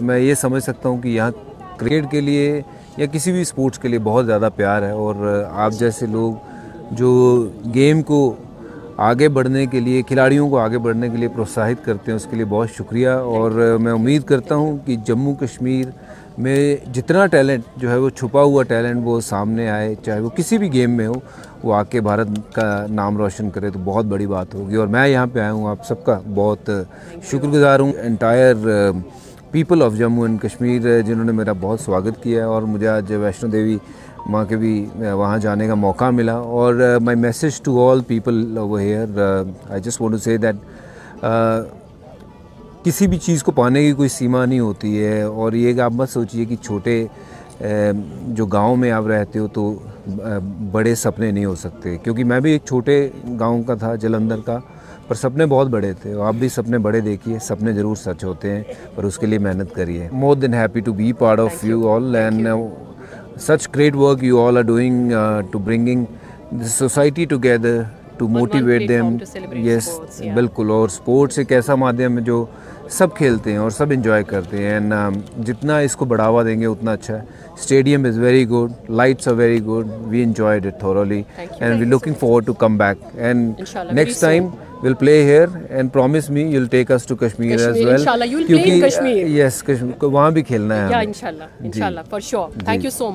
मैं ये समझ सकता हूँ कि यहाँ क्रिकेट के लिए या किसी भी स्पोर्ट्स के लिए बहुत ज़्यादा प्यार है और आप जैसे लोग जो गेम को आगे बढ़ने के लिए, खिलाड़ियों को आगे बढ़ने के लिए प्रोत्साहित करते हैं, उसके लिए बहुत शुक्रिया। और मैं उम्मीद करता हूँ कि जम्मू कश्मीर में जितना टैलेंट जो है वो छुपा हुआ टैलेंट वो सामने आए, चाहे वो किसी भी गेम में हो, वो आके भारत का नाम रोशन करे तो बहुत बड़ी बात होगी। और मैं यहाँ पे आया हूँ, आप सबका बहुत शुक्रगुजार हूँ। Entire people of Jammu and Kashmir, जिन्होंने मेरा बहुत स्वागत किया है और मुझे आज वैष्णो देवी माँ के भी वहाँ जाने का मौका मिला। और my message to all people over here I just want to say that किसी भी चीज़ को पाने की कोई सीमा नहीं होती है। और ये आप मत सोचिए कि छोटे जो गाँव में आप रहते हो तो बड़े सपने नहीं हो सकते। क्योंकि मैं भी एक छोटे गाँव का था, जलंधर का। पर सपने बहुत बड़े थे। आप भी सपने बड़े देखिए सपने ज़रूर सच होते हैं पर उसके लिए मेहनत करिए। More than happy to be part of you all and such great work you all are doing to bringing bringing together society together to motivate them yes बिल्कुल और स्पोर्ट्स एक ऐसा माध्यम है जो सब खेलते हैं और सब इंजॉय करते हैं एंड uh, जितना इसको बढ़ावा देंगे उतना अच्छा है। Stadium is very good lights are very good we enjoyed it thoroughly and we looking for to come back and next time will play here and promise me you'll take us to Kashmir as well क्योंकि वहाँ भी खेलना है thank you so